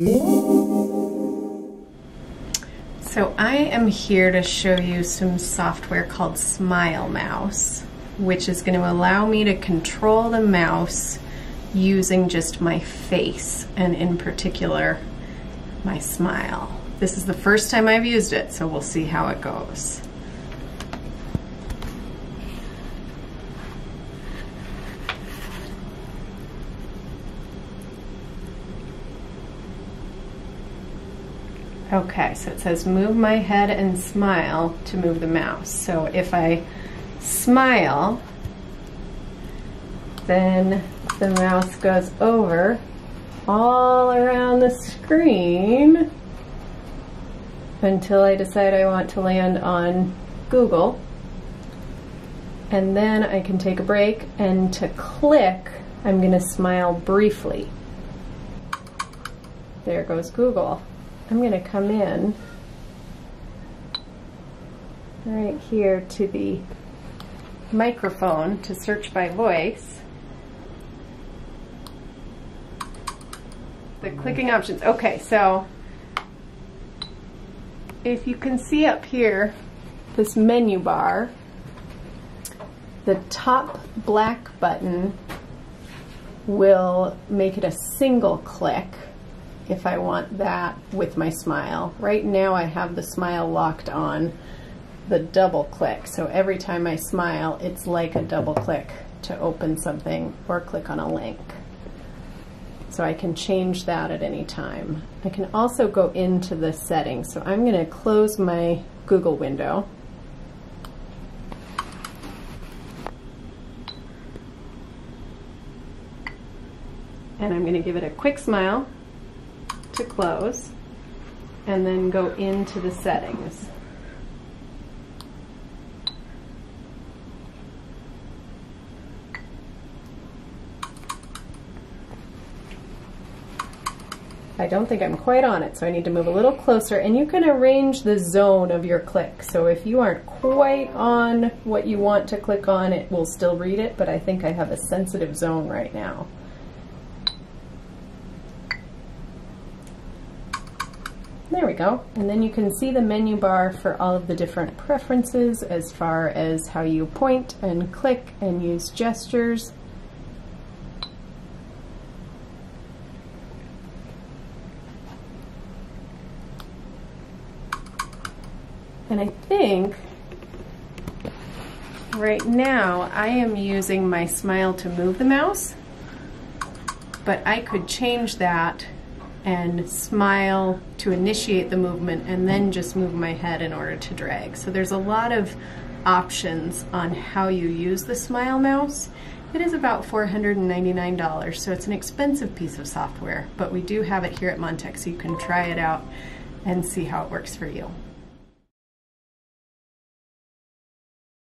So I am here to show you some software called Smyle Mouse, which is going to allow me to control the mouse using just my face and in particular my smile. This is the first time I've used it, so we'll see how it goes. Okay, so it says move my head and smile to move the mouse. So if I smile, then the mouse goes over all around the screen until I decide I want to land on Google. And then I can take a break and to click, I'm gonna smile briefly. There goes Google. I'm going to come in right here to the microphone to search by voice. The clicking options. Okay, so if you can see up here, this menu bar, the top black button will make it a single click if I want that with my smile. Right now I have the smile locked on the double click. So every time I smile, it's like a double click to open something or click on a link. So I can change that at any time. I can also go into the settings. So I'm gonna close my Google window. And I'm gonna give it a quick smile to close and then go into the settings. I don't think I'm quite on it, so I need to move a little closer. And you can arrange the zone of your click. So if you aren't quite on what you want to click on, it will still read it, but I think I have a sensitive zone right now. There we go. And then you can see the menu bar for all of the different preferences as far as how you point and click and use gestures. And I think right now I am using my smile to move the mouse, but I could change that and smile to initiate the movement and then just move my head in order to drag. So there's a lot of options on how you use the Smyle Mouse. It is about $499, so it's an expensive piece of software, but we do have it here at Montech, so you can try it out and see how it works for you.